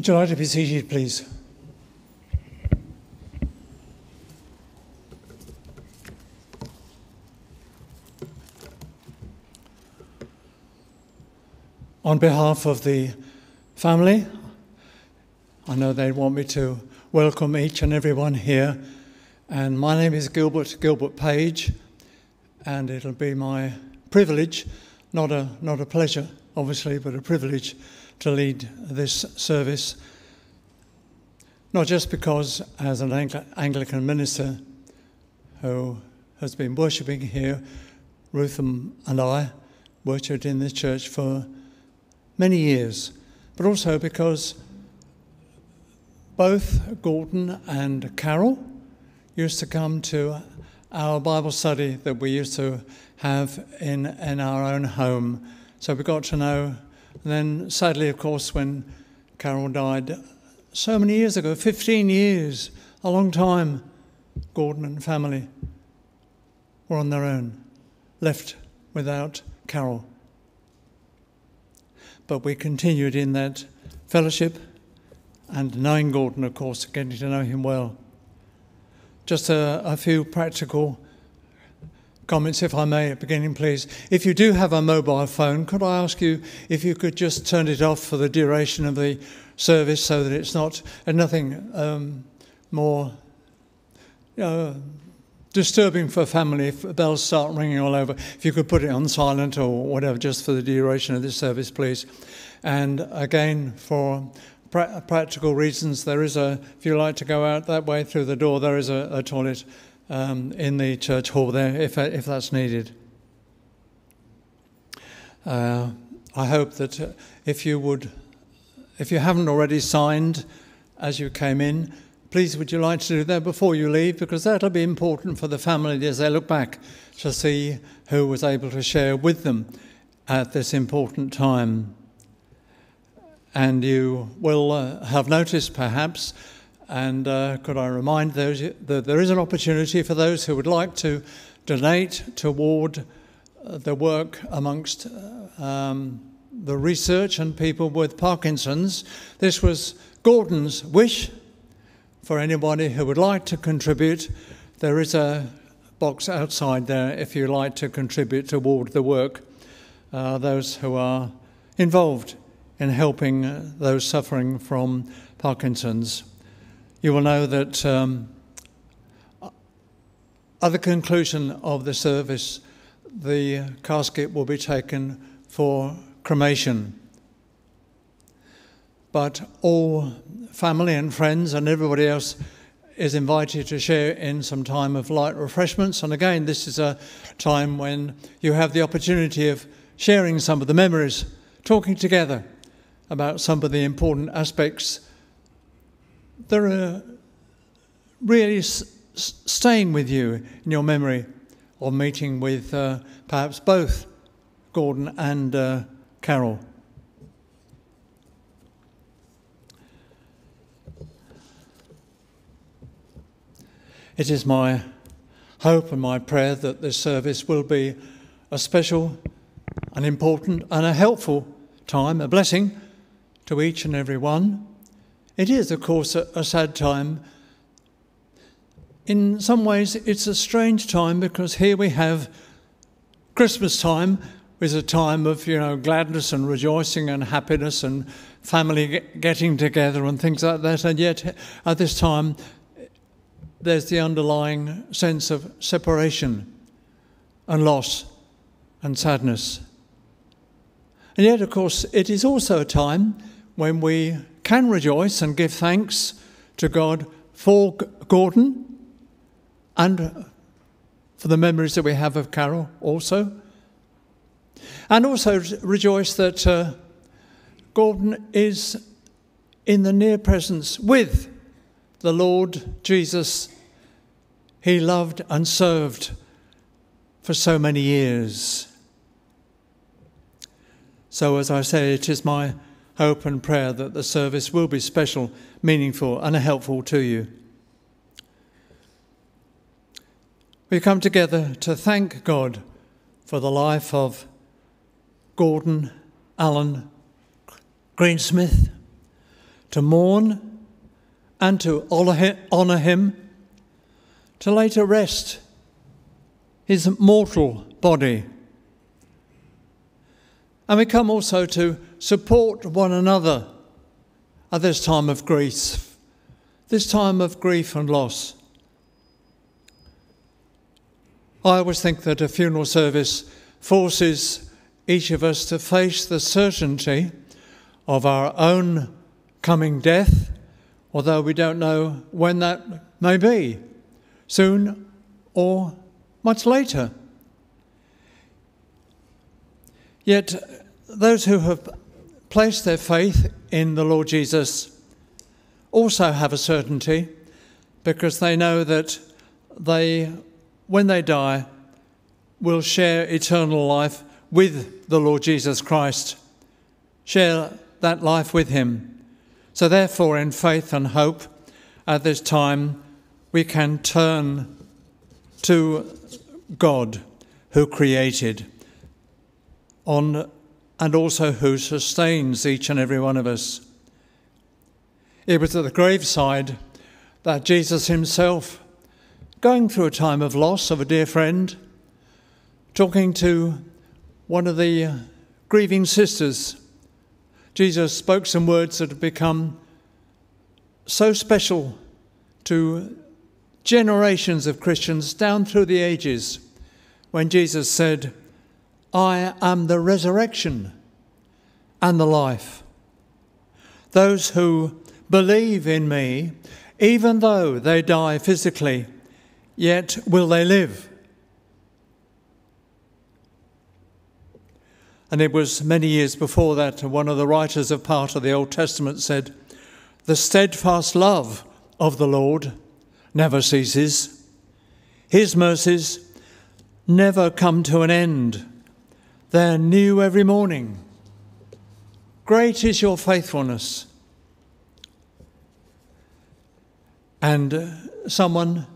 Would you like to be seated, please? On behalf of the family, I know they want me to welcome each and everyone here. And my name is Gilbert Gilbert Page, and it'll be my privilege, not a not a pleasure, obviously, but a privilege to lead this service. Not just because, as an Anglican minister who has been worshipping here, Ruth and I worshipped in this church for many years, but also because both Gordon and Carol used to come to our Bible study that we used to have in, in our own home. So we got to know. And then, sadly, of course, when Carol died so many years ago 15 years, a long time, Gordon and family were on their own, left without Carol but we continued in that fellowship and knowing Gordon, of course, getting to know him well. Just a, a few practical comments, if I may, at beginning, please. If you do have a mobile phone, could I ask you if you could just turn it off for the duration of the service so that it's not, and nothing um, more know, disturbing for family if bells start ringing all over. If you could put it on silent or whatever, just for the duration of this service, please. And again, for pra- practical reasons, there is a, if you like to go out that way through the door, there is a, a toilet um, in the church hall there if, if that's needed. Uh, I hope that uh, if you would, if you haven't already signed as you came in, Please, would you like to do that before you leave? Because that'll be important for the family as they look back to see who was able to share with them at this important time. And you will uh, have noticed, perhaps, and uh, could I remind those that there is an opportunity for those who would like to donate toward uh, the work amongst uh, um, the research and people with Parkinson's. This was Gordon's wish for anybody who would like to contribute. There is a box outside there if you like to contribute toward the work. Uh, those who are involved in helping uh, those suffering from Parkinson's. You will know that um, at the conclusion of the service, the casket will be taken for cremation. But all family and friends and everybody else is invited to share in some time of light refreshments. And again, this is a time when you have the opportunity of sharing some of the memories, talking together about some of the important aspects that are really s- staying with you in your memory of meeting with uh, perhaps both Gordon and uh, Carol. It is my hope and my prayer that this service will be a special, an important, and a helpful time, a blessing to each and every one. It is, of course, a, a sad time. In some ways, it's a strange time because here we have Christmas time which is a time of you know gladness and rejoicing and happiness and family getting together and things like that. And yet, at this time, there's the underlying sense of separation and loss and sadness. And yet, of course, it is also a time when we can rejoice and give thanks to God for Gordon and for the memories that we have of Carol also. And also rejoice that uh, Gordon is in the near presence with the Lord Jesus he loved and served for so many years. So, as I say, it is my hope and prayer that the service will be special, meaningful, and helpful to you. We come together to thank God for the life of Gordon Allen Greensmith to mourn and to honour him, to lay to rest his mortal body. And we come also to support one another at this time of grief, this time of grief and loss. I always think that a funeral service forces each of us to face the certainty of our own coming death, although we don't know when that may be, soon or much later. Yet, those who have placed their faith in the Lord Jesus also have a certainty because they know that they when they die, will share eternal life with the Lord Jesus Christ, share that life with Him. So, therefore, in faith and hope, at this time, we can turn to God who created on and also who sustains each and every one of us. It was at the graveside that Jesus himself going through a time of loss of a dear friend, talking to one of the grieving sisters. Jesus spoke some words that have become so special to generations of Christians down through the ages when Jesus said, I am the resurrection and the life. Those who believe in me, even though they die physically, yet will they live? And it was many years before that one of the writers of part of the Old Testament said, The steadfast love of the Lord never ceases, His mercies never come to an end. They're new every morning. Great is your faithfulness. And uh, someone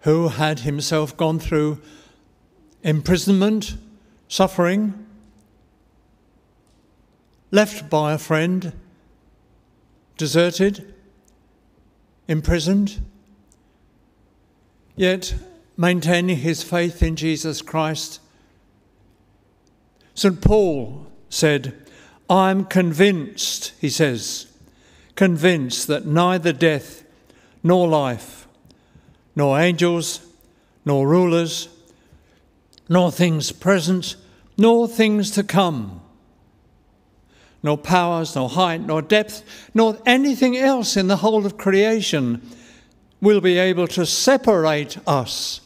who had himself gone through imprisonment, suffering, left by a friend, deserted, imprisoned, yet maintaining his faith in Jesus Christ. St. Paul said, I'm convinced, he says, convinced that neither death nor life nor angels, nor rulers, nor things present, nor things to come, nor powers, nor height, nor depth, nor anything else in the whole of creation will be able to separate us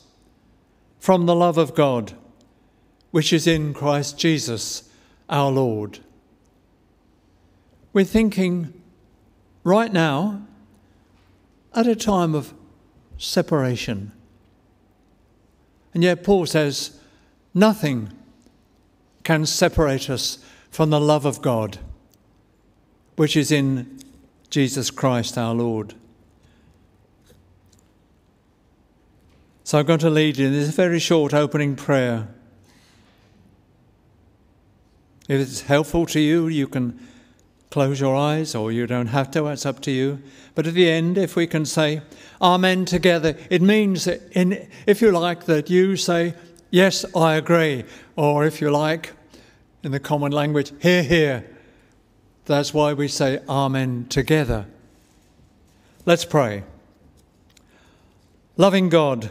from the love of God, which is in Christ Jesus our Lord. We're thinking right now, at a time of separation. And yet, Paul says, nothing can separate us from the love of God, which is in Jesus Christ our Lord. So I'm going to lead you in this very short opening prayer. If it's helpful to you, you can close your eyes or you don't have to, it's up to you. But at the end, if we can say Amen together, it means, in, if you like, that you say, Yes, I agree. Or if you like, in the common language, Hear, hear. That's why we say Amen together. Let's pray. Loving God,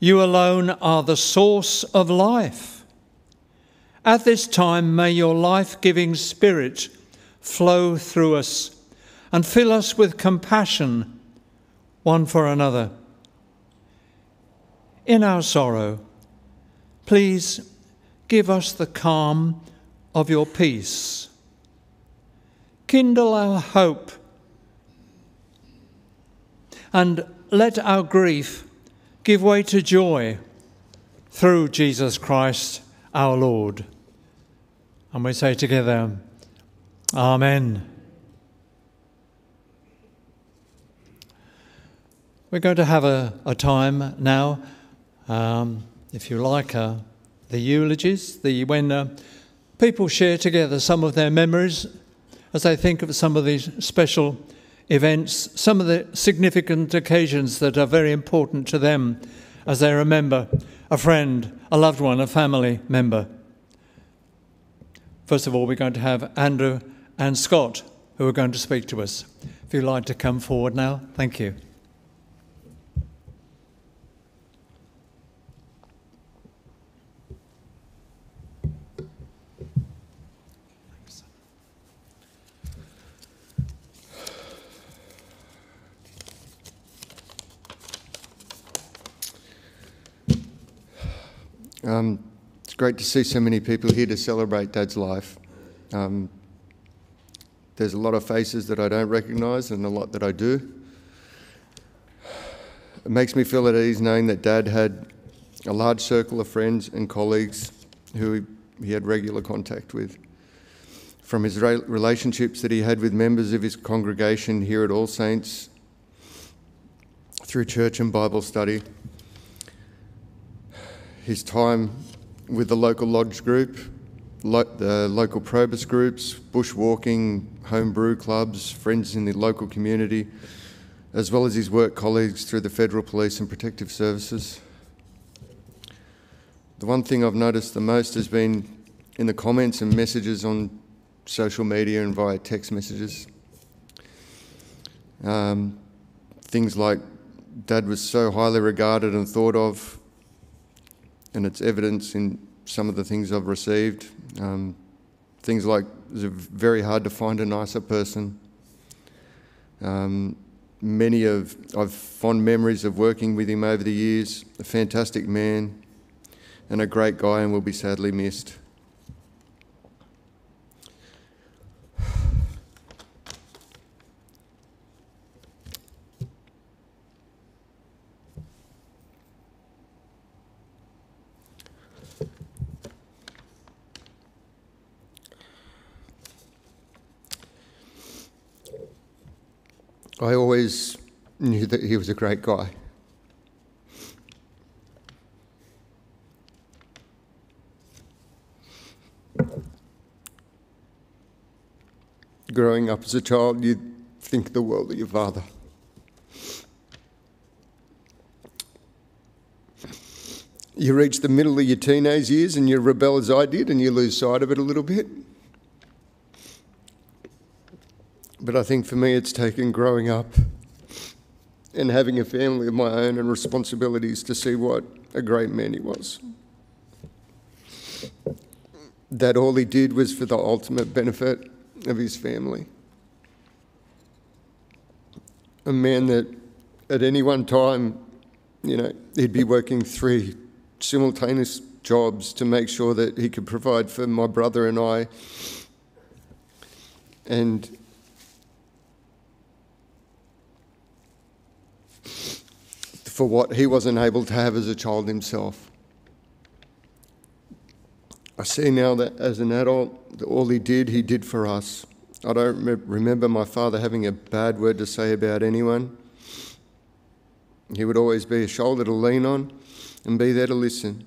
you alone are the source of life. At this time, may your life giving spirit flow through us and fill us with compassion one for another. In our sorrow, please give us the calm of your peace. Kindle our hope and let our grief give way to joy through Jesus Christ our Lord. And we say together, Amen. We're going to have a, a time now, um, if you like, uh, the eulogies, the when uh, people share together some of their memories as they think of some of these special events, some of the significant occasions that are very important to them as they remember a friend, a loved one, a family member. First of all, we're going to have Andrew and Scott who are going to speak to us. If you'd like to come forward now, thank you. Um, it's great to see so many people here to celebrate Dad's life. Um, there's a lot of faces that I don't recognise and a lot that I do. It makes me feel at ease knowing that Dad had a large circle of friends and colleagues who he had regular contact with. From his relationships that he had with members of his congregation here at All Saints, through church and Bible study, his time with the local lodge group, lo- the local probus groups, bushwalking, homebrew clubs, friends in the local community, as well as his work colleagues through the Federal Police and Protective Services. The one thing I've noticed the most has been in the comments and messages on social media and via text messages. Um, things like Dad was so highly regarded and thought of and it's evidence in some of the things I've received. Um, things like it's very hard to find a nicer person. Um, many of I've fond memories of working with him over the years. A fantastic man and a great guy, and will be sadly missed. I always knew that he was a great guy. Growing up as a child, you'd think the world of your father. You reach the middle of your teenage years and you rebel as I did, and you lose sight of it a little bit. But I think for me, it's taken growing up and having a family of my own and responsibilities to see what a great man he was. That all he did was for the ultimate benefit of his family. A man that at any one time, you know, he'd be working three simultaneous jobs to make sure that he could provide for my brother and I. And for what he wasn't able to have as a child himself. I see now that as an adult, all he did, he did for us. I don't remember my father having a bad word to say about anyone. He would always be a shoulder to lean on and be there to listen.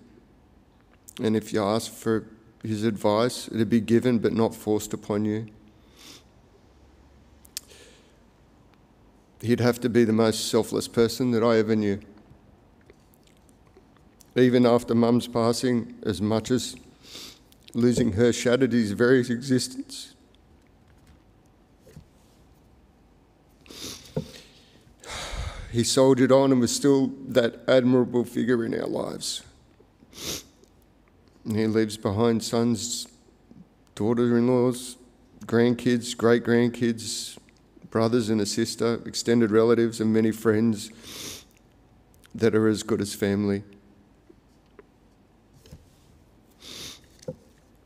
And if you asked for his advice, it'd be given but not forced upon you. He'd have to be the most selfless person that I ever knew. Even after Mum's passing, as much as losing her shattered his very existence. He soldiered on and was still that admirable figure in our lives. And he leaves behind sons, daughter in laws, grandkids, great grandkids, brothers and a sister, extended relatives, and many friends that are as good as family.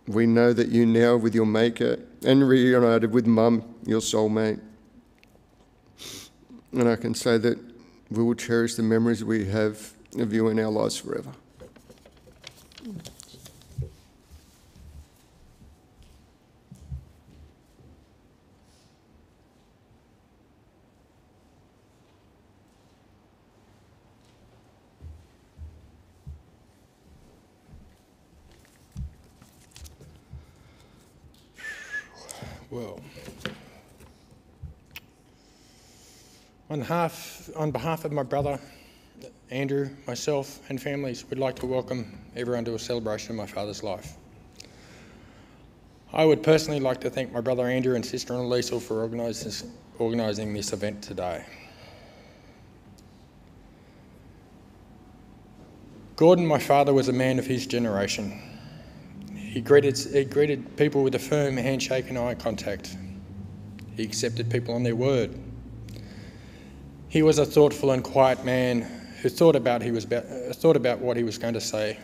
We know that you now, with your Maker and reunited with Mum, your soulmate. And I can say that we will cherish the memories we have of you in our lives forever. Well, On, half, on behalf of my brother, Andrew, myself, and families, we'd like to welcome everyone to a celebration of my father's life. I would personally like to thank my brother Andrew and sister in Lisa for organising this event today. Gordon, my father, was a man of his generation. He greeted, he greeted people with a firm handshake and eye contact. He accepted people on their word. He was a thoughtful and quiet man who thought about, he was about, uh, thought about what he was going to say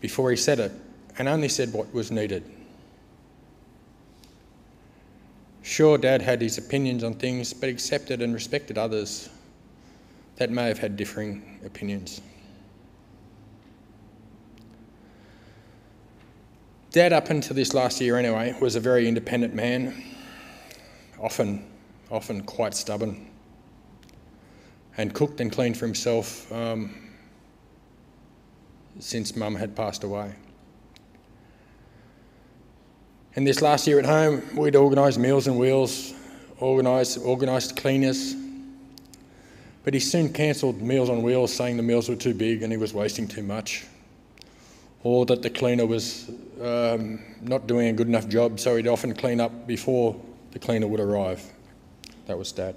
before he said it and only said what was needed. Sure, Dad had his opinions on things, but accepted and respected others that may have had differing opinions. Dad, up until this last year anyway, was a very independent man, often, often quite stubborn, and cooked and cleaned for himself um, since Mum had passed away. And this last year at home, we'd organised Meals and Wheels, organised, organised cleaners, but he soon cancelled Meals on Wheels, saying the meals were too big and he was wasting too much or that the cleaner was um, not doing a good enough job, so he'd often clean up before the cleaner would arrive. That was Dad.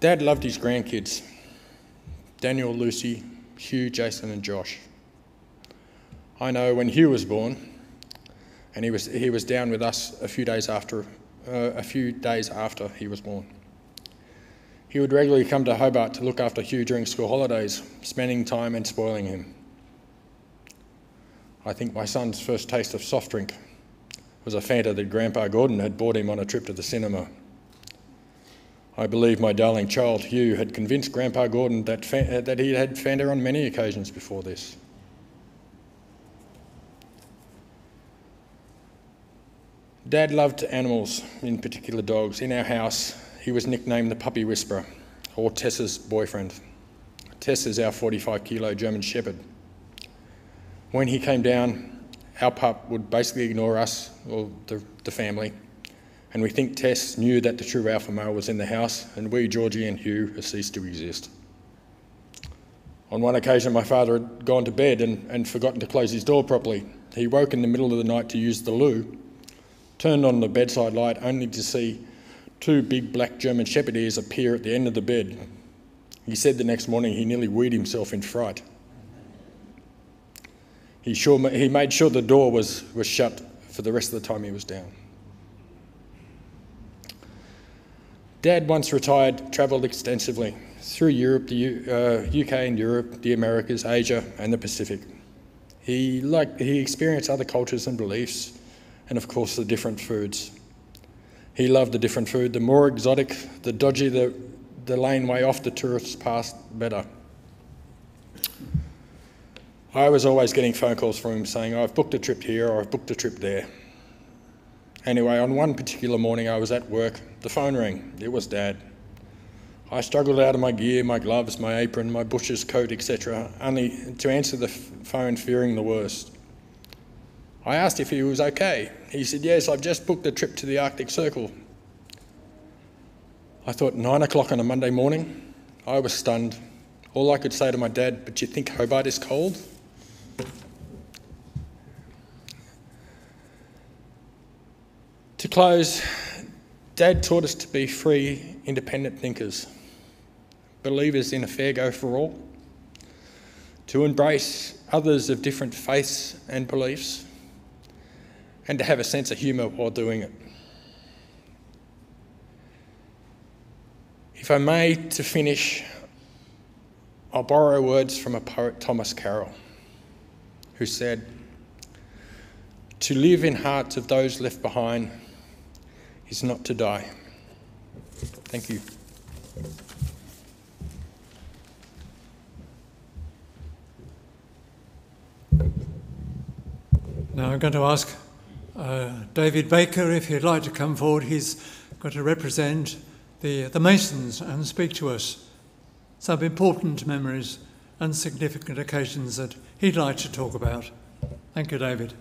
Dad loved his grandkids Daniel, Lucy, Hugh, Jason, and Josh. I know when Hugh was born, and he was, he was down with us a few days after uh, a few days after he was born. He would regularly come to Hobart to look after Hugh during school holidays, spending time and spoiling him. I think my son's first taste of soft drink was a Fanta that Grandpa Gordon had bought him on a trip to the cinema. I believe my darling child Hugh had convinced Grandpa Gordon that, uh, that he had Fanta on many occasions before this. Dad loved animals, in particular dogs. In our house, he was nicknamed the Puppy Whisperer, or Tessa's boyfriend. Tess is our 45 kilo German Shepherd. When he came down, our pup would basically ignore us, or the, the family, and we think Tess knew that the true alpha male was in the house, and we, Georgie and Hugh, ceased to exist. On one occasion, my father had gone to bed and, and forgotten to close his door properly. He woke in the middle of the night to use the loo turned on the bedside light only to see two big black German Shepherd ears appear at the end of the bed. He said the next morning he nearly weed himself in fright. He, sure, he made sure the door was, was shut for the rest of the time he was down. Dad, once retired, travelled extensively through Europe, the U, uh, UK and Europe, the Americas, Asia, and the Pacific. He, liked, he experienced other cultures and beliefs, and of course the different foods. He loved the different food. The more exotic, the dodgy the, the laneway off the tourist's path, better. I was always getting phone calls from him saying, I've booked a trip here or I've booked a trip there. Anyway, on one particular morning I was at work, the phone rang. It was Dad. I struggled out of my gear, my gloves, my apron, my butcher's coat, etc., only to answer the phone fearing the worst. I asked if he was okay. He said, Yes, I've just booked a trip to the Arctic Circle. I thought, nine o'clock on a Monday morning? I was stunned. All I could say to my dad, But you think Hobart is cold? To close, Dad taught us to be free, independent thinkers, believers in a fair go for all, to embrace others of different faiths and beliefs and to have a sense of humour while doing it. If I may, to finish, I'll borrow words from a poet, Thomas Carroll, who said, To live in hearts of those left behind is not to die. Thank you. Now I'm going to ask uh, David Baker, if he'd like to come forward, he's got to represent the, the Masons and speak to us. Some important memories and significant occasions that he'd like to talk about. Thank you, David.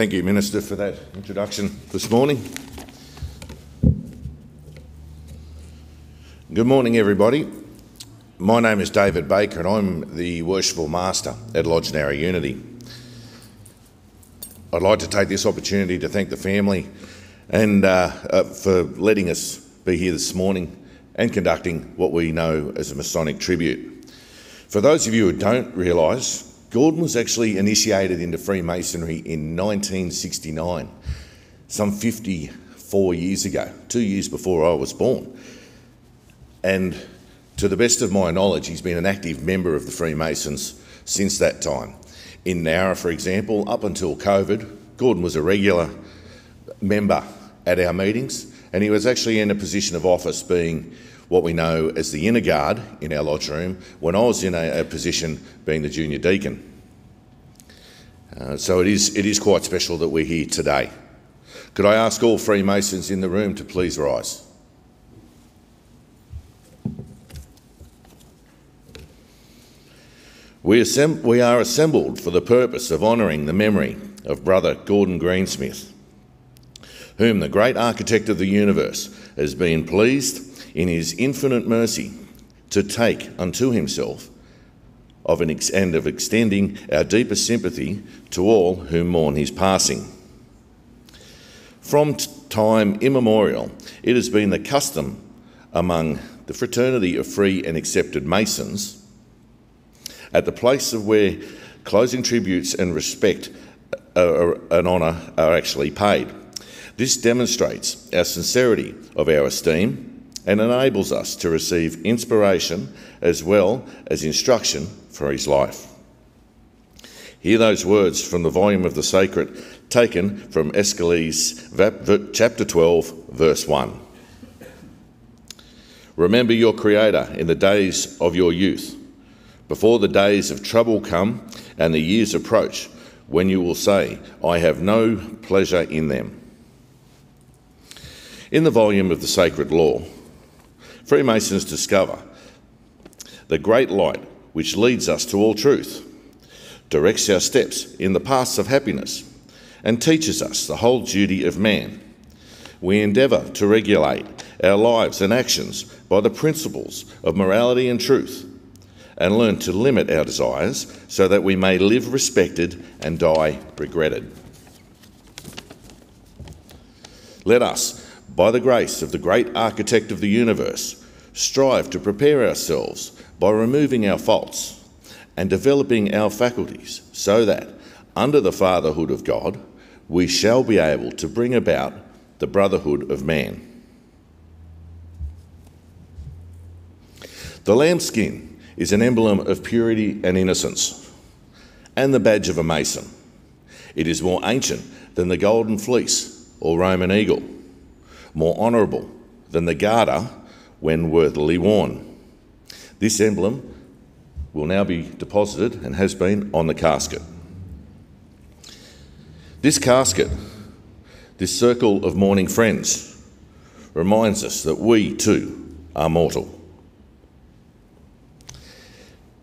Thank you, Minister, for that introduction this morning. Good morning, everybody. My name is David Baker, and I'm the Worshipful Master at Lodge Nowra Unity. I'd like to take this opportunity to thank the family and uh, uh, for letting us be here this morning and conducting what we know as a Masonic tribute. For those of you who don't realise, Gordon was actually initiated into Freemasonry in 1969, some 54 years ago, two years before I was born. And to the best of my knowledge, he's been an active member of the Freemasons since that time. In Nowra, for example, up until COVID, Gordon was a regular member at our meetings, and he was actually in a position of office being what we know as the inner guard in our lodge room when I was in a, a position being the junior deacon. Uh, so it is, it is quite special that we're here today. Could I ask all Freemasons in the room to please rise? We, assemb- we are assembled for the purpose of honouring the memory of Brother Gordon Greensmith, whom the great architect of the universe has been pleased in his infinite mercy to take unto himself of an ex- and of extending our deepest sympathy to all who mourn his passing. From t- time immemorial, it has been the custom among the fraternity of free and accepted Masons at the place of where closing tributes and respect uh, and honour are actually paid. This demonstrates our sincerity of our esteem and enables us to receive inspiration as well as instruction for his life. Hear those words from the volume of the Sacred, taken from Ecclesiastes chapter 12, verse 1. Remember your Creator in the days of your youth, before the days of trouble come and the years approach, when you will say, I have no pleasure in them. In the volume of the Sacred Law, Freemasons discover the great light which leads us to all truth, directs our steps in the paths of happiness, and teaches us the whole duty of man. We endeavour to regulate our lives and actions by the principles of morality and truth, and learn to limit our desires so that we may live respected and die regretted. Let us, by the grace of the great architect of the universe, strive to prepare ourselves by removing our faults and developing our faculties so that, under the fatherhood of God, we shall be able to bring about the brotherhood of man. The lambskin is an emblem of purity and innocence, and the badge of a mason. It is more ancient than the golden fleece or Roman eagle, more honourable than the garter when worthily worn. This emblem will now be deposited and has been on the casket. This casket, this circle of mourning friends, reminds us that we too are mortal.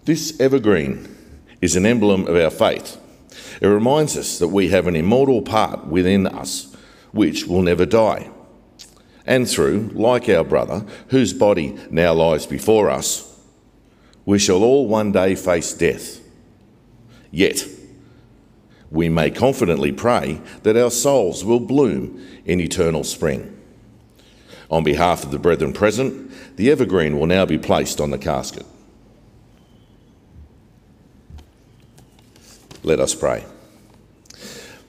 This evergreen is an emblem of our faith. It reminds us that we have an immortal part within us which will never die and through, like our brother, whose body now lies before us, we shall all one day face death. Yet, we may confidently pray that our souls will bloom in eternal spring. On behalf of the brethren present, the evergreen will now be placed on the casket. Let us pray.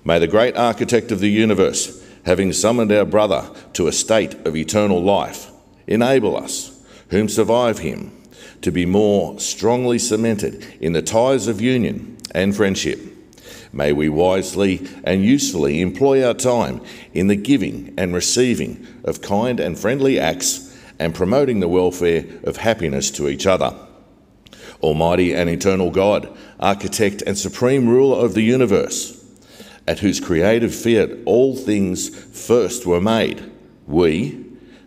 May the great architect of the universe having summoned our brother to a state of eternal life, enable us, whom survive him, to be more strongly cemented in the ties of union and friendship, May we wisely and usefully employ our time in the giving and receiving of kind and friendly acts and promoting the welfare of happiness to each other. Almighty and eternal God, architect and supreme ruler of the universe, at whose creative fiat all things first were made, we,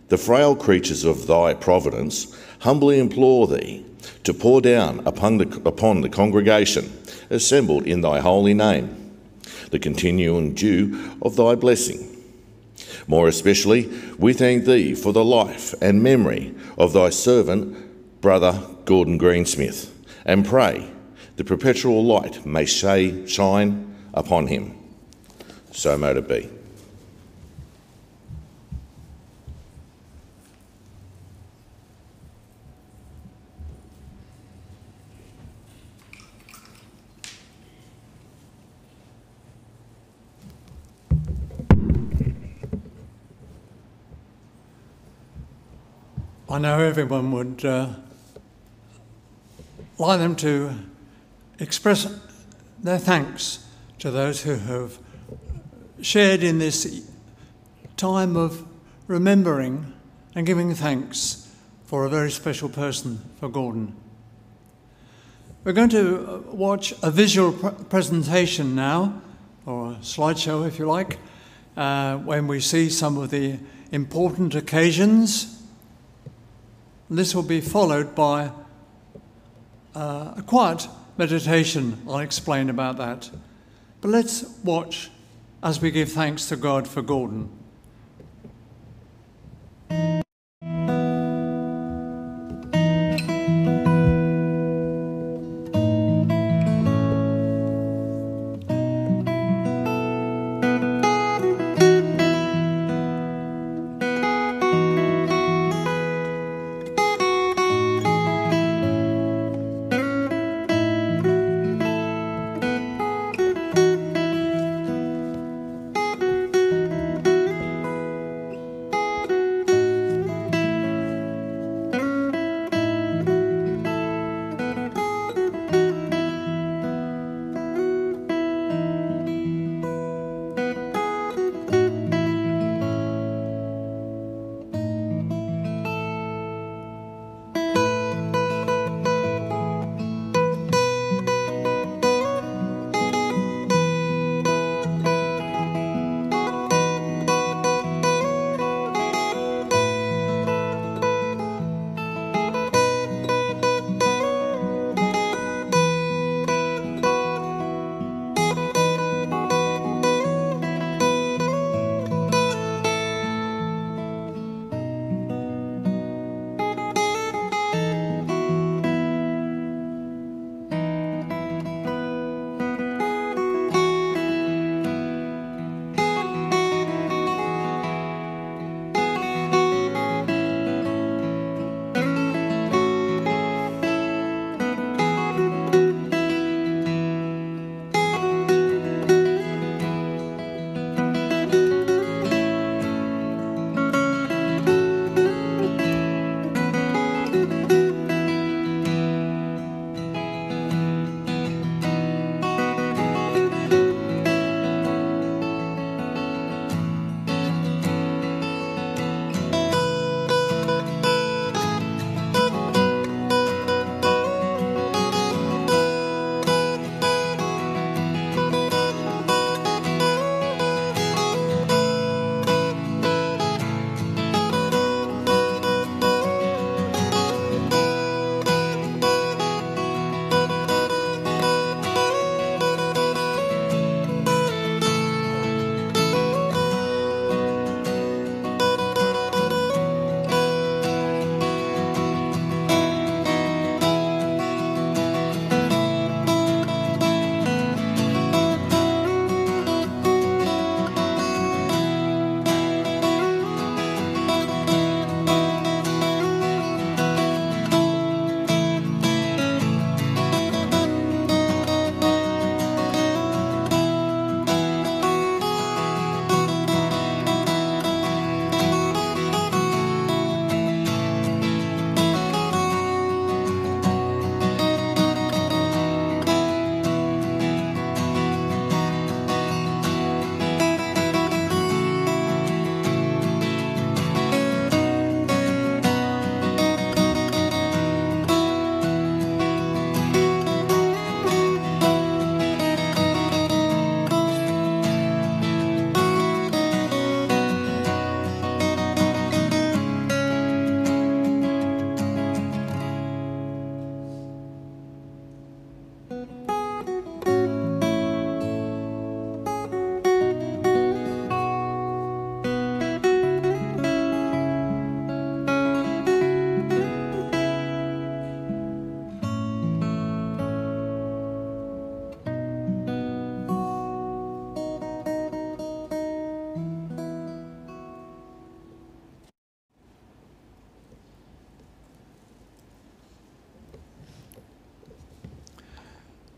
the frail creatures of thy providence, humbly implore thee to pour down upon the, upon the congregation assembled in thy holy name the continuing dew of thy blessing. More especially, we thank thee for the life and memory of thy servant, brother Gordon Greensmith, and pray the perpetual light may shine upon him. So mote it be. I know everyone would uh, like them to express their thanks to those who have shared in this time of remembering and giving thanks for a very special person for Gordon. We're going to watch a visual pr- presentation now, or a slideshow if you like, uh, when we see some of the important occasions this will be followed by uh, a quiet meditation. I'll explain about that. But let's watch as we give thanks to God for Gordon.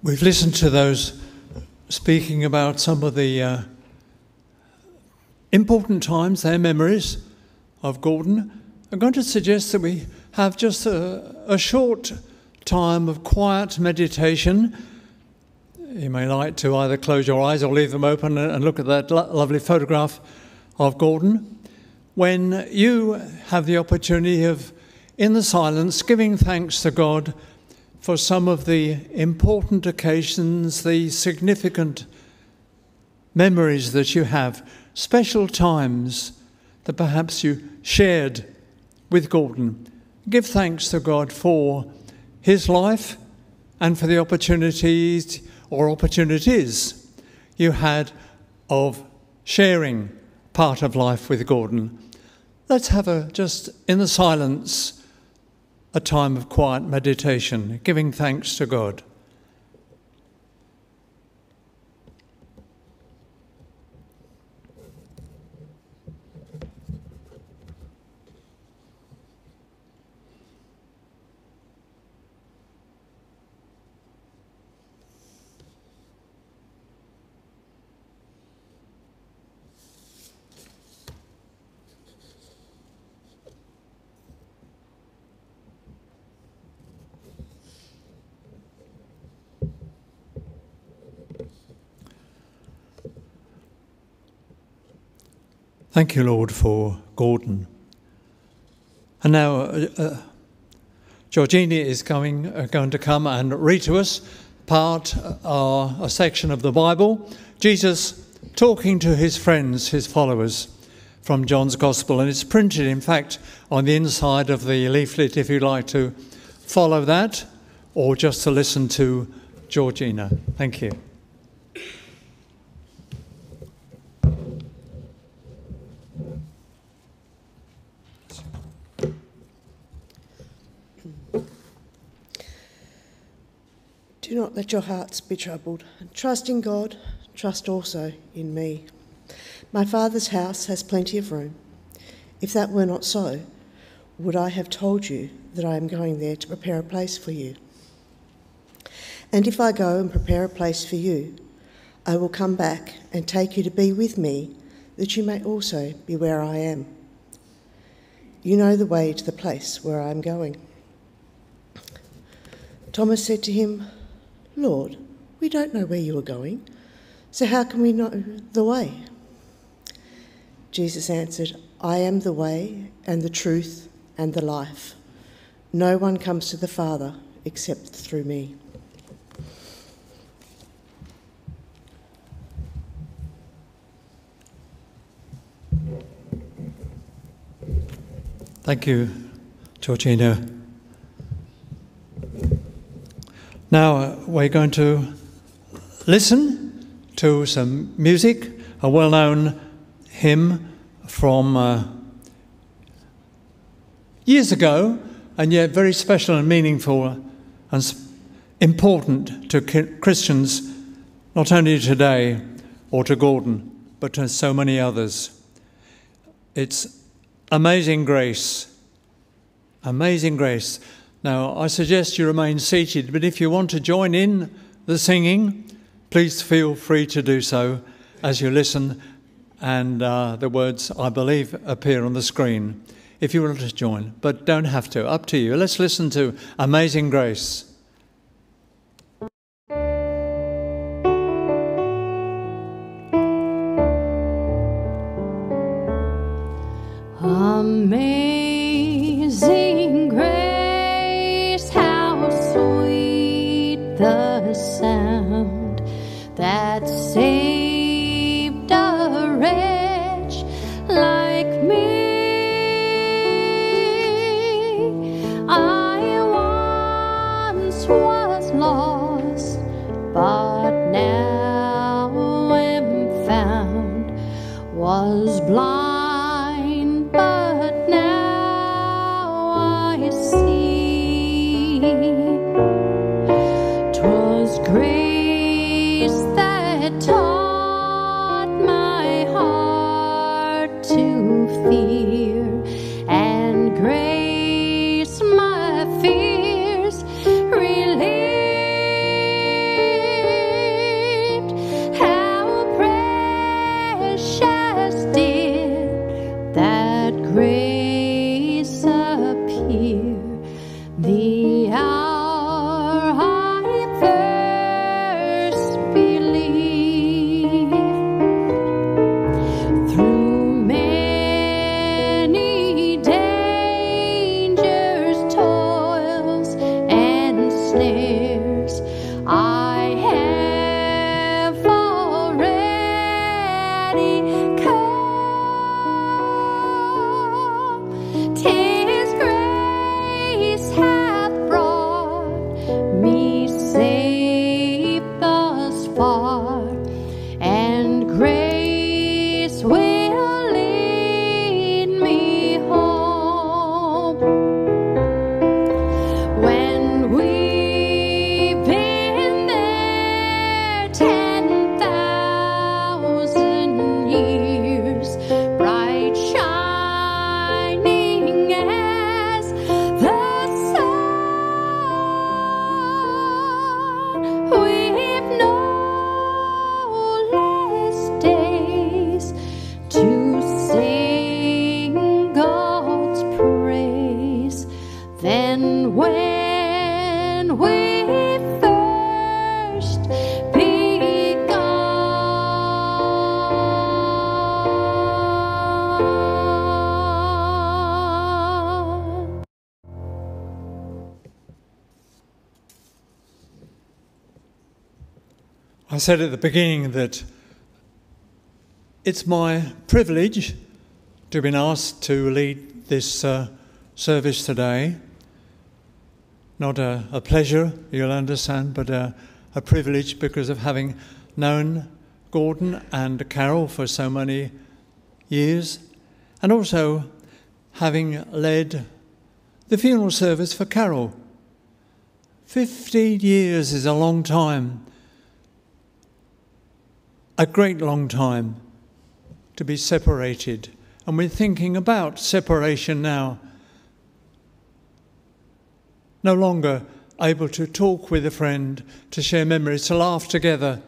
We've listened to those speaking about some of the uh, important times, their memories of Gordon. I'm going to suggest that we have just a, a short time of quiet meditation. You may like to either close your eyes or leave them open and look at that lo- lovely photograph of Gordon. When you have the opportunity of, in the silence, giving thanks to God for some of the important occasions, the significant memories that you have, special times that perhaps you shared with Gordon. Give thanks to God for his life and for the opportunities or opportunities you had of sharing part of life with Gordon. Let's have a just in the silence a time of quiet meditation, giving thanks to God. Thank you, Lord, for Gordon. And now uh, uh, Georgina is coming, uh, going to come and read to us part, uh, a section of the Bible. Jesus talking to his friends, his followers, from John's Gospel. And it's printed, in fact, on the inside of the leaflet if you'd like to follow that or just to listen to Georgina. Thank you. Do not let your hearts be troubled. Trust in God, trust also in me. My Father's house has plenty of room. If that were not so, would I have told you that I am going there to prepare a place for you? And if I go and prepare a place for you, I will come back and take you to be with me, that you may also be where I am. You know the way to the place where I am going. Thomas said to him, Lord, we don't know where you are going, so how can we know the way? Jesus answered, I am the way and the truth and the life. No one comes to the Father except through me. Thank you, Georgina. Now uh, we're going to listen to some music, a well known hymn from uh, years ago, and yet very special and meaningful and important to Christians, not only today or to Gordon, but to so many others. It's Amazing Grace. Amazing Grace. Now, I suggest you remain seated, but if you want to join in the singing, please feel free to do so as you listen, and uh, the words, I believe, appear on the screen if you want to join, but don't have to, up to you. Let's listen to Amazing Grace. Amazing. Said at the beginning that it's my privilege to have been asked to lead this uh, service today. Not a, a, pleasure, you'll understand, but a, a privilege because of having known Gordon and Carol for so many years, and also having led the funeral service for Carol. Fifteen years is a long time a great long time to be separated. And we're thinking about separation now. No longer able to talk with a friend, to share memories, to laugh together,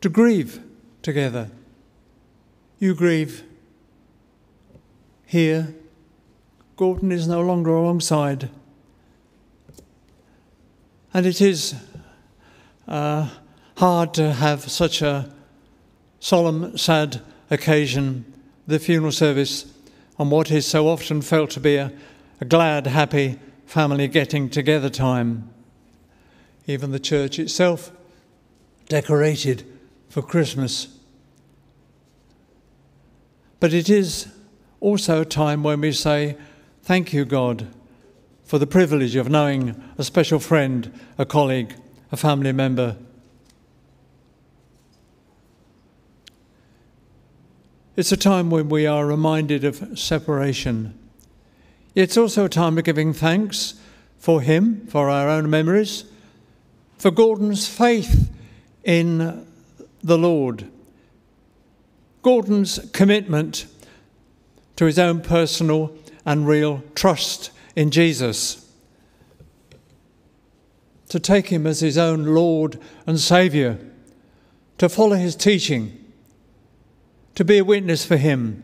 to grieve together. You grieve here. Gordon is no longer alongside. And it is. Uh, hard to have such a solemn, sad occasion, the funeral service, on what is so often felt to be a, a glad, happy family getting together time. Even the church itself decorated for Christmas. But it is also a time when we say, Thank you, God, for the privilege of knowing a special friend, a colleague, a family member It's a time when we are reminded of separation. It's also a time of giving thanks for him, for our own memories, for Gordon's faith in the Lord, Gordon's commitment to his own personal and real trust in Jesus, to take him as his own Lord and Saviour, to follow his teaching to be a witness for him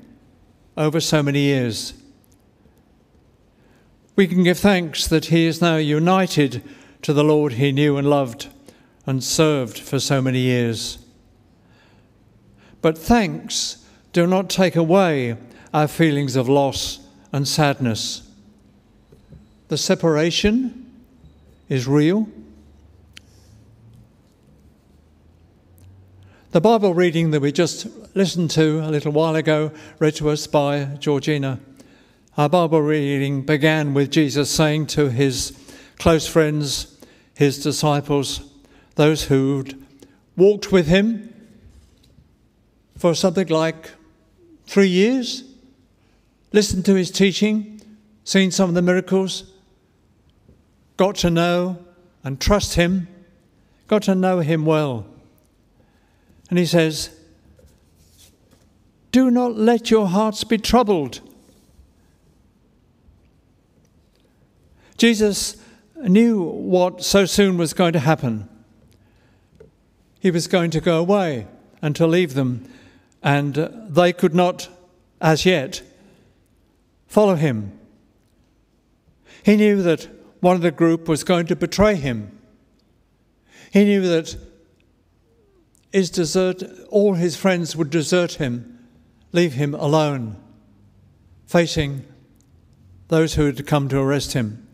over so many years. We can give thanks that he is now united to the Lord he knew and loved and served for so many years. But thanks do not take away our feelings of loss and sadness. The separation is real. The Bible reading that we just listened to a little while ago, read to us by Georgina. Our Bible reading began with Jesus saying to his close friends, his disciples, those who'd walked with him for something like three years, listened to his teaching, seen some of the miracles, got to know and trust him, got to know him well. And he says, do not let your hearts be troubled. Jesus knew what so soon was going to happen. He was going to go away and to leave them, and they could not, as yet, follow him. He knew that one of the group was going to betray him. He knew that his desert, all his friends would desert him leave him alone, facing those who had come to arrest him.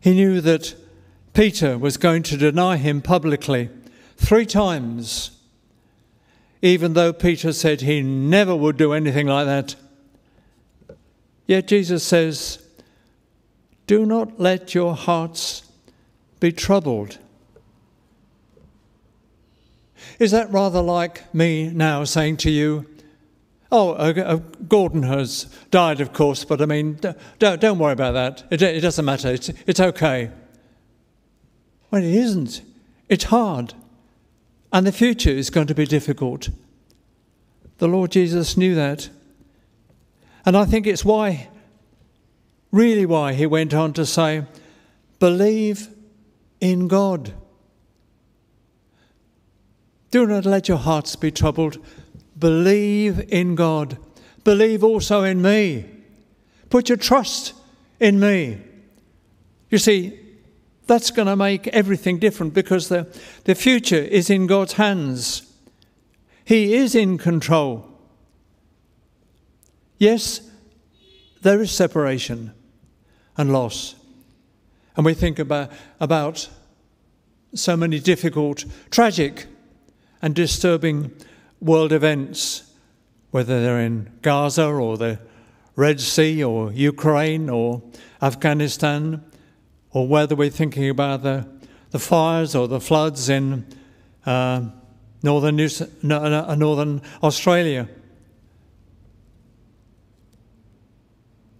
He knew that Peter was going to deny him publicly three times, even though Peter said he never would do anything like that. Yet Jesus says, Do not let your hearts be troubled. Is that rather like me now saying to you, Oh, uh, uh, Gordon has died, of course, but I mean, don't, don't worry about that. It, it doesn't matter. It's, it's okay. Well, it isn't. It's hard. And the future is going to be difficult. The Lord Jesus knew that. And I think it's why, really why, he went on to say, believe in God. Do not let your hearts be troubled. Believe in God. Believe also in me. Put your trust in me. You see, that's going to make everything different because the, the future is in God's hands. He is in control. Yes, there is separation and loss. And we think about, about so many difficult, tragic, and disturbing world events, whether they're in Gaza or the Red Sea or Ukraine or Afghanistan, or whether we're thinking about the, the fires or the floods in uh, northern, New, uh, northern Australia.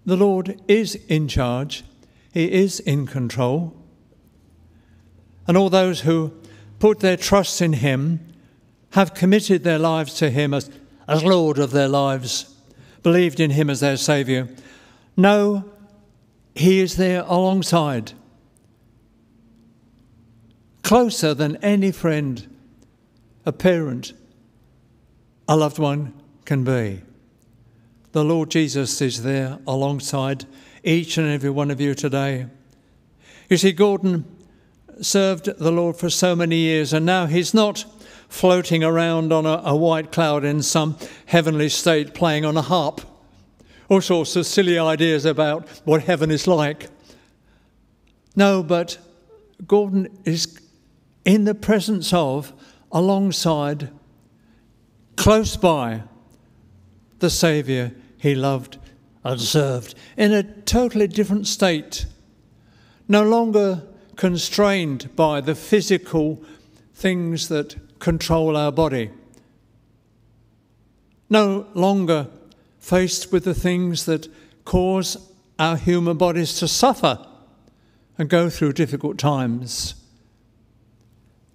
The Lord is in charge, He is in control. And all those who put their trust in Him have committed their lives to Him as, as Lord of their lives, believed in Him as their Saviour, know He is there alongside, closer than any friend, a parent, a loved one can be. The Lord Jesus is there alongside each and every one of you today. You see, Gordon served the Lord for so many years, and now he's not floating around on a, a white cloud in some heavenly state playing on a harp. All sorts of silly ideas about what heaven is like. No, but Gordon is in the presence of, alongside, close by, the Saviour he loved and served, in a totally different state, no longer constrained by the physical things that control our body. No longer faced with the things that cause our human bodies to suffer and go through difficult times.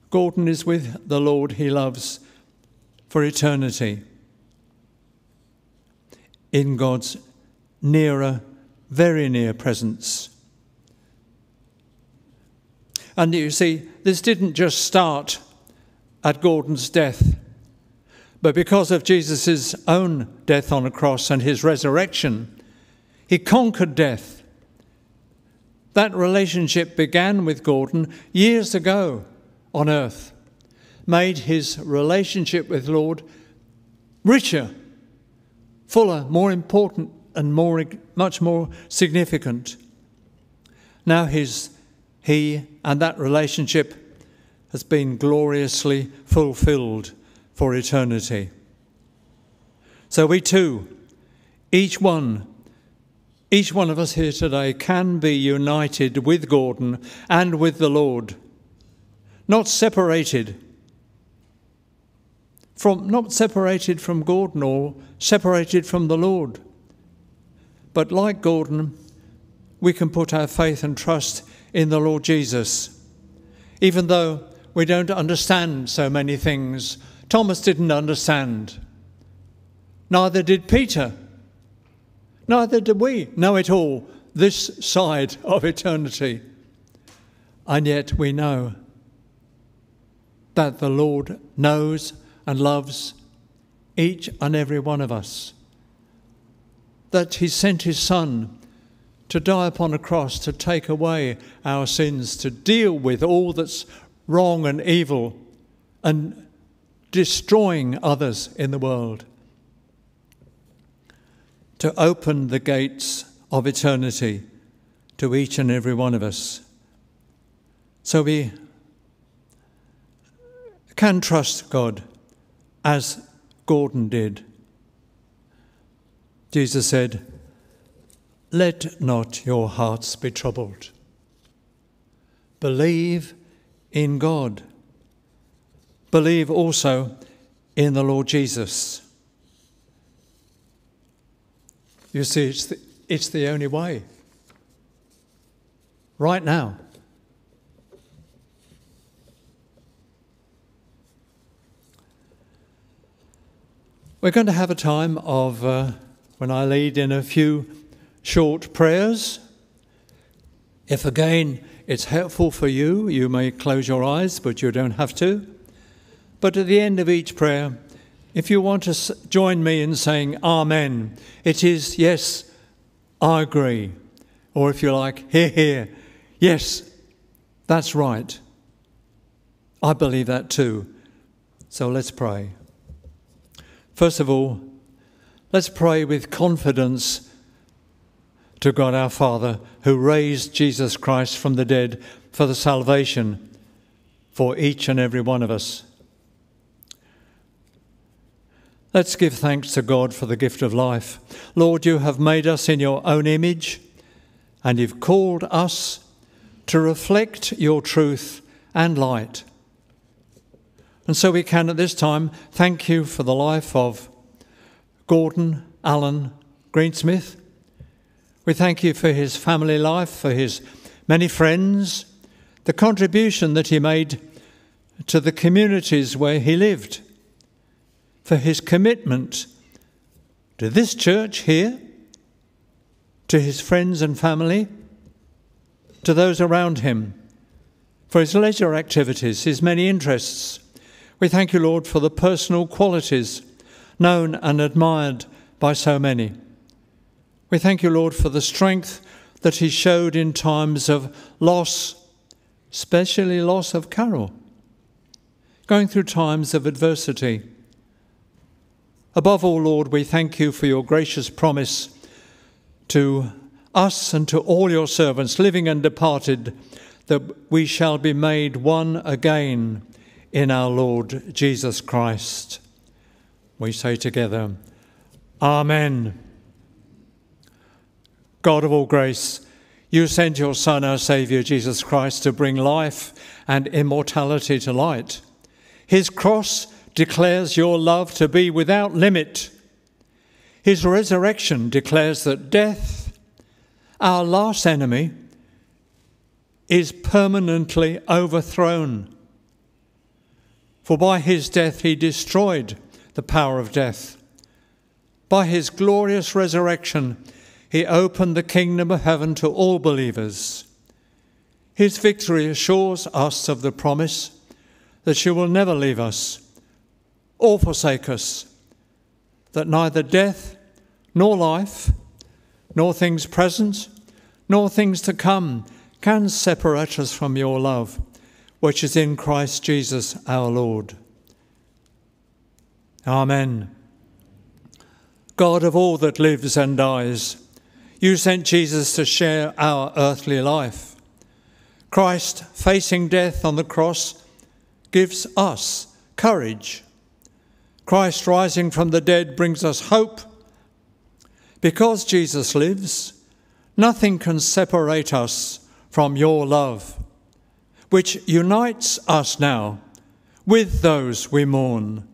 Gordon is with the Lord he loves for eternity in God's nearer, very near presence. And you see, this didn't just start at Gordon's death. But because of Jesus' own death on a cross and his resurrection, he conquered death. That relationship began with Gordon years ago on earth, made his relationship with Lord richer, fuller, more important, and more, much more significant. Now his, he and that relationship has been gloriously fulfilled for eternity. So we too, each one, each one of us here today can be united with Gordon and with the Lord, not separated from not separated from Gordon or separated from the Lord. But like Gordon, we can put our faith and trust in the Lord Jesus. Even though we don't understand so many things. Thomas didn't understand. Neither did Peter. Neither do we know it all this side of eternity. And yet we know that the Lord knows and loves each and every one of us. That He sent His Son to die upon a cross to take away our sins, to deal with all that's wrong and evil and destroying others in the world. To open the gates of eternity to each and every one of us. So we can trust God as Gordon did. Jesus said, Let not your hearts be troubled. Believe in God. Believe also in the Lord Jesus. You see, it's the, it's the only way. Right now. We're going to have a time of uh, when I lead in a few short prayers. If again it's helpful for you, you may close your eyes, but you don't have to. But at the end of each prayer, if you want to join me in saying Amen, it is yes, I agree. Or if you like, hear, hear, yes, that's right. I believe that too. So let's pray. First of all, let's pray with confidence to God our Father, who raised Jesus Christ from the dead for the salvation for each and every one of us. Let's give thanks to God for the gift of life. Lord, you have made us in your own image, and you've called us to reflect your truth and light. And so we can at this time thank you for the life of Gordon Allen Greensmith. We thank you for his family life, for his many friends, the contribution that he made to the communities where he lived, for his commitment to this church here, to his friends and family, to those around him, for his leisure activities, his many interests we thank you, Lord, for the personal qualities known and admired by so many. We thank you, Lord, for the strength that he showed in times of loss, especially loss of Carol, going through times of adversity. Above all, Lord, we thank you for your gracious promise to us and to all your servants, living and departed, that we shall be made one again in our Lord Jesus Christ. We say together, Amen. God of all grace, you sent your Son, our Saviour, Jesus Christ, to bring life and immortality to light. His cross declares your love to be without limit. His resurrection declares that death, our last enemy, is permanently overthrown. For by his death he destroyed the power of death. By his glorious resurrection, he opened the kingdom of heaven to all believers. His victory assures us of the promise that she will never leave us or forsake us, that neither death nor life, nor things present, nor things to come can separate us from your love which is in Christ Jesus our Lord. Amen. God of all that lives and dies, you sent Jesus to share our earthly life. Christ, facing death on the cross, gives us courage. Christ rising from the dead brings us hope. Because Jesus lives, nothing can separate us from your love which unites us now with those we mourn.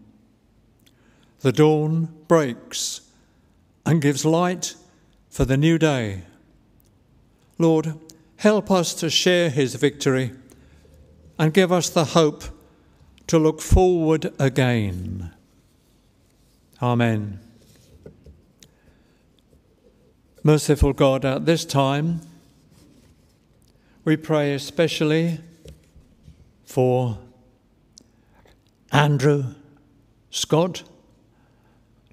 The dawn breaks and gives light for the new day. Lord, help us to share his victory and give us the hope to look forward again. Amen. Merciful God, at this time, we pray especially for Andrew, Scott,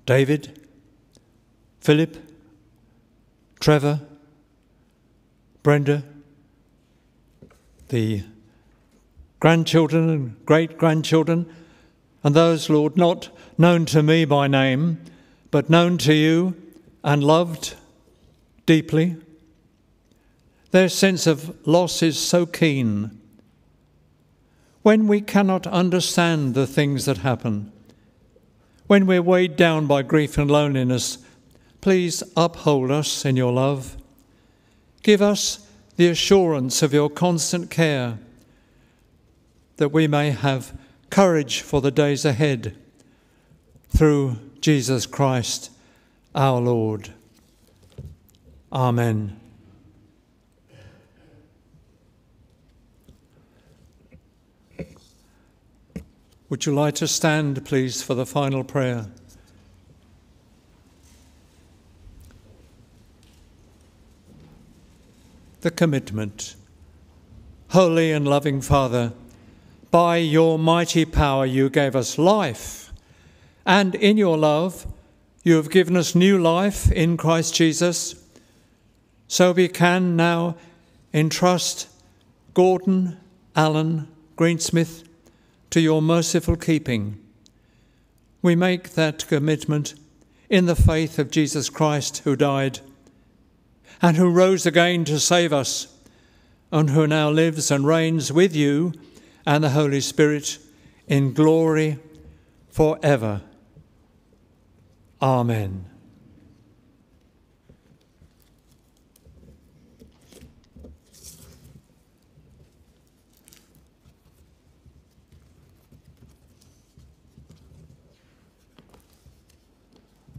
David, Philip, Trevor, Brenda, the grandchildren and great grandchildren, and those, Lord, not known to me by name, but known to you and loved deeply. Their sense of loss is so keen when we cannot understand the things that happen, when we're weighed down by grief and loneliness, please uphold us in your love. Give us the assurance of your constant care that we may have courage for the days ahead through Jesus Christ our Lord. Amen. Would you like to stand, please, for the final prayer? The commitment. Holy and loving Father, by your mighty power you gave us life, and in your love you have given us new life in Christ Jesus. So we can now entrust Gordon, Allen, Greensmith, to your merciful keeping. We make that commitment in the faith of Jesus Christ, who died and who rose again to save us, and who now lives and reigns with you and the Holy Spirit in glory forever. Amen.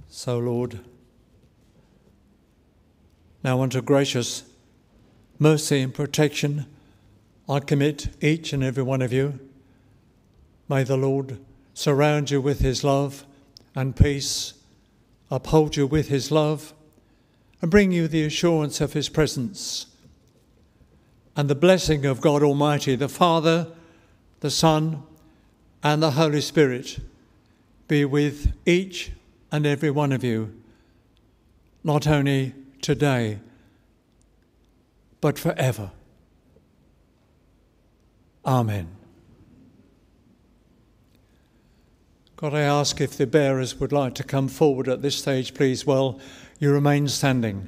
So, Lord, now unto gracious mercy and protection I commit each and every one of you. May the Lord surround you with his love and peace, uphold you with his love, and bring you the assurance of his presence. And the blessing of God Almighty, the Father, the Son, and the Holy Spirit be with each and every one of you, not only today, but forever. Amen. God, I ask if the bearers would like to come forward at this stage, please. Well, you remain standing.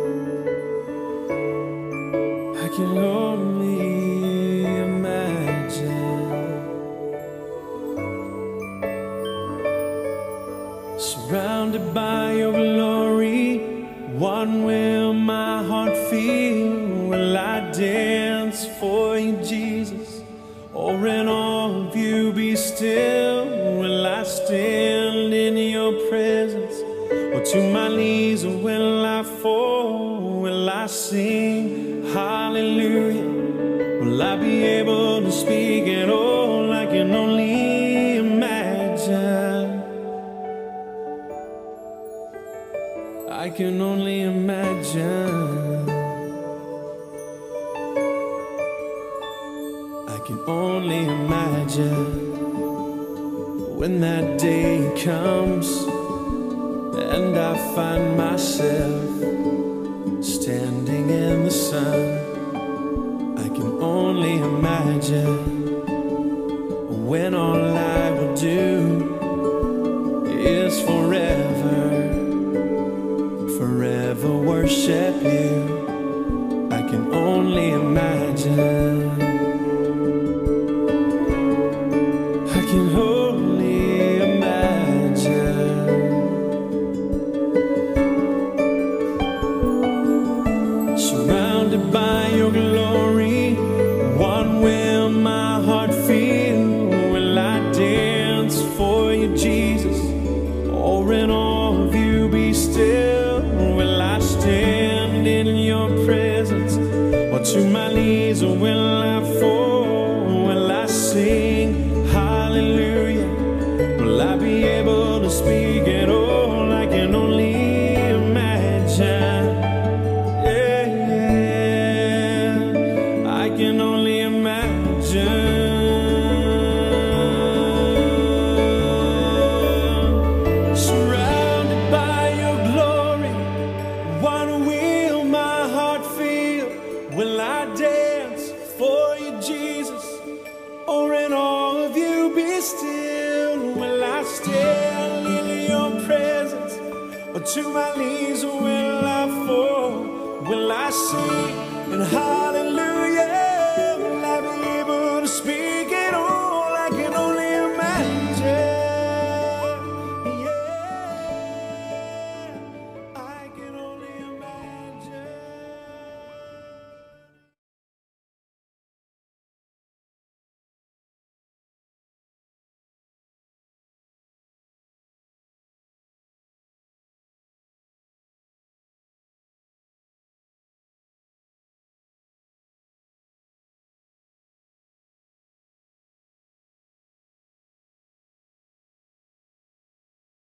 Can only imagine. Surrounded by your glory, what will my heart feel? Will I dance for you, Jesus? Or in all of you be still? Will I stand in your presence? Or to my knees will I fall? Will I sing when that day comes and I find myself standing in the Son. I can only imagine when all I will do is forever, forever worship you.